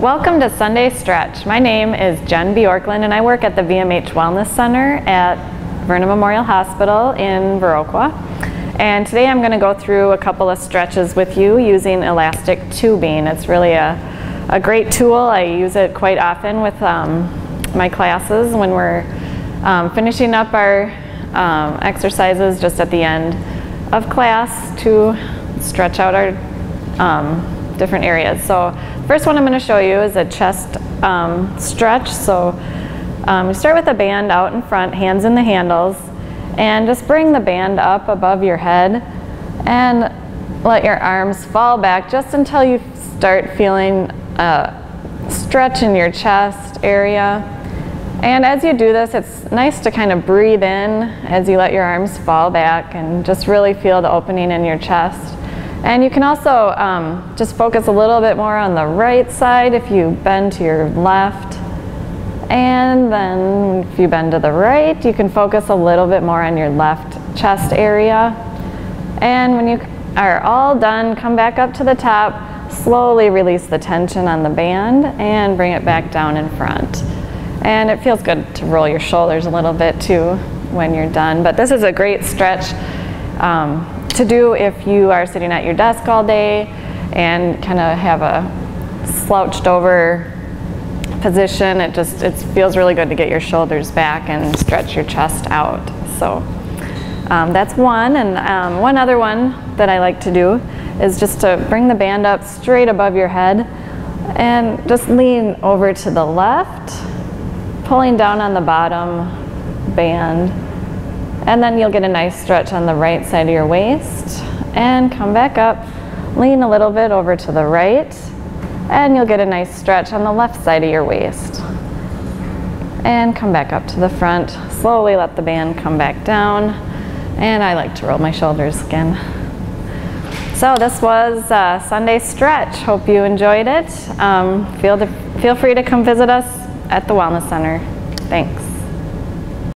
Welcome to Sunday Stretch. My name is Jen Bjorklund and I work at the VMH Wellness Center at Vernon Memorial Hospital in Viroqua. And today I'm going to go through a couple of stretches with you using elastic tubing. It's really a, a great tool. I use it quite often with um, my classes when we're um, finishing up our um, exercises just at the end of class to stretch out our um, different areas. So First one I'm going to show you is a chest um, stretch. So um, you start with a band out in front, hands in the handles, and just bring the band up above your head and let your arms fall back just until you start feeling a stretch in your chest area. And as you do this, it's nice to kind of breathe in as you let your arms fall back and just really feel the opening in your chest. And you can also um, just focus a little bit more on the right side if you bend to your left. And then if you bend to the right, you can focus a little bit more on your left chest area. And when you are all done, come back up to the top, slowly release the tension on the band and bring it back down in front. And it feels good to roll your shoulders a little bit too when you're done. But this is a great stretch. Um, to do if you are sitting at your desk all day and kind of have a slouched over position. It just it feels really good to get your shoulders back and stretch your chest out. So um, that's one. And um, one other one that I like to do is just to bring the band up straight above your head and just lean over to the left, pulling down on the bottom band and then you'll get a nice stretch on the right side of your waist. And come back up, lean a little bit over to the right, and you'll get a nice stretch on the left side of your waist. And come back up to the front. Slowly let the band come back down. And I like to roll my shoulders again. So this was Sunday stretch. Hope you enjoyed it. Um, feel, to, feel free to come visit us at the Wellness Center. Thanks.